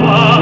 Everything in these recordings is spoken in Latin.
papa.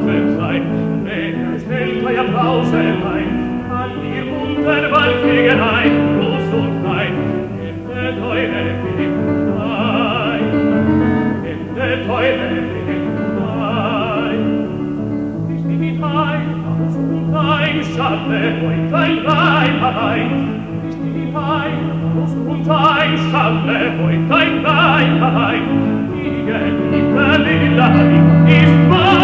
Opferlein, an wunderbar und. Ich bin mit ein, aus und ein, schatte euch ein Leib allein, ich bin mit aus und ein, schatte euch ein Leib allein, die Liebe, die die